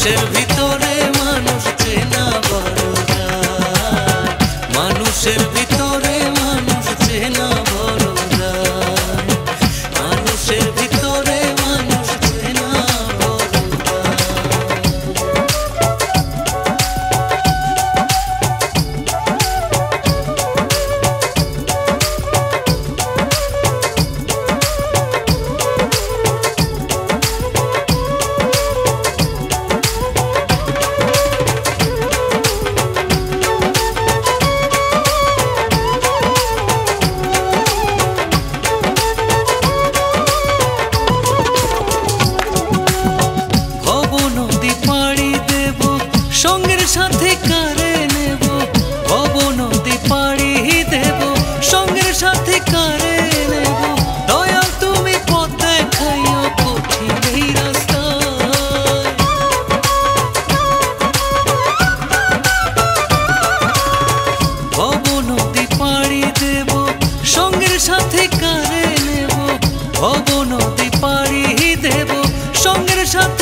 মানুষের ভিতরে মানুষ চেনা বড় যায় মানুষের ভিতরে মানুষ চেনা বড় yaşat